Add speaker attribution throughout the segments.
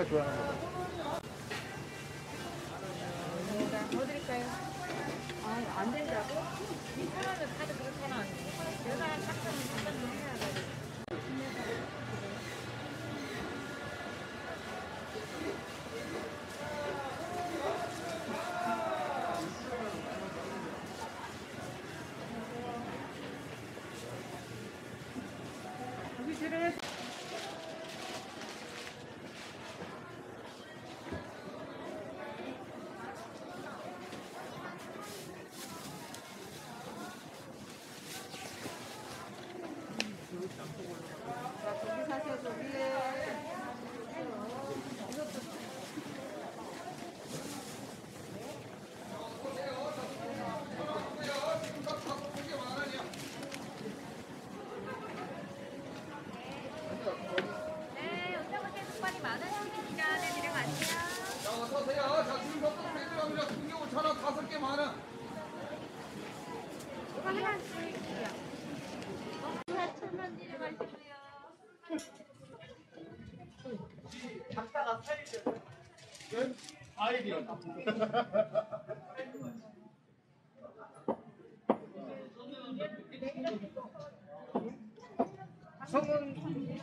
Speaker 1: 자기가 좋아하는 거.
Speaker 2: 뭐 드릴까요? 아, 안 된다고? 이 사람은 다들 그렇게 하나 안 돼. 여자 짝짝은 짝짝은 해야 돼. 저기 사세요, 저기에.
Speaker 3: 네, 여기가 색깔이 많으십니다. 네, 내려가세요.
Speaker 4: 자, 어서 오세요. 자, 지금 몇분 매주합니다. 등기 5천 원 다섯 개 만원.
Speaker 3: 이거 하나씩
Speaker 1: 아이디어. 성은
Speaker 3: 열개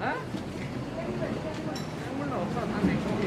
Speaker 1: 啊？哎，我老婆她没空。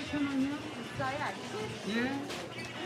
Speaker 1: 5,000원이요?
Speaker 2: 비싸요, 아직?
Speaker 1: 예.